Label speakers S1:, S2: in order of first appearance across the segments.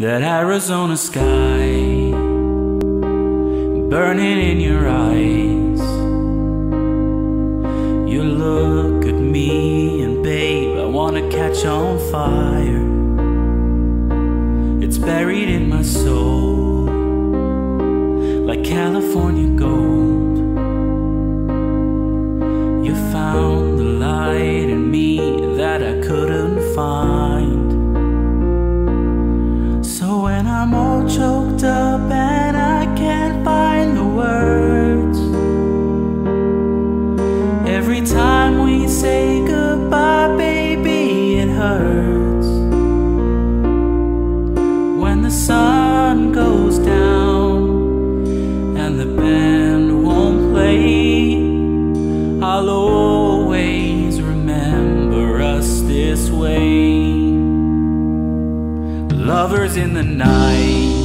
S1: That Arizona sky burning in your eyes. You look at me and babe, I wanna catch on fire. It's buried in my soul like California gold. Up and I can't find the words, every time we say goodbye, baby, it hurts. When the sun goes down and the band won't play, I'll always remember us this way. Lovers in the night,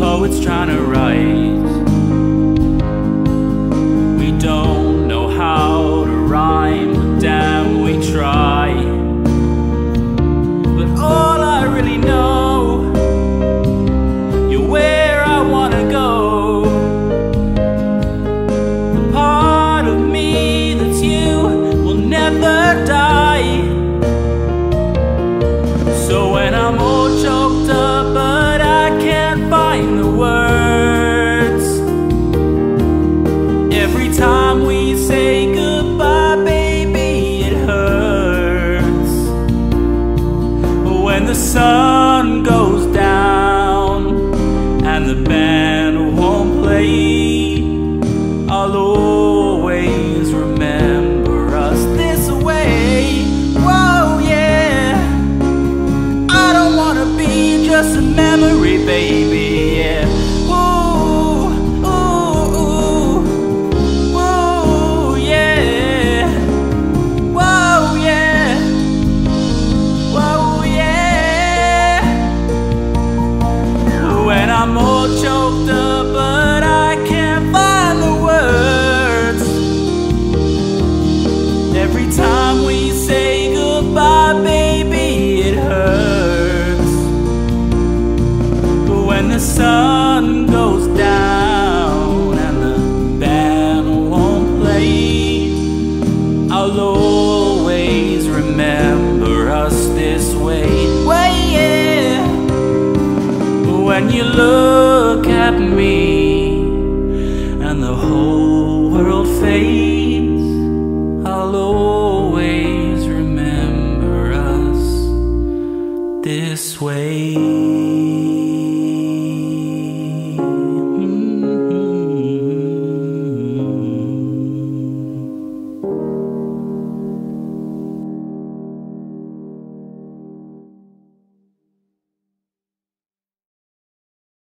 S1: poets trying to write. Find the words. Every time we say goodbye, baby, it hurts. When the sun goes down and the band won't play, When you look at me and the whole world fades, I'll always remember us this way.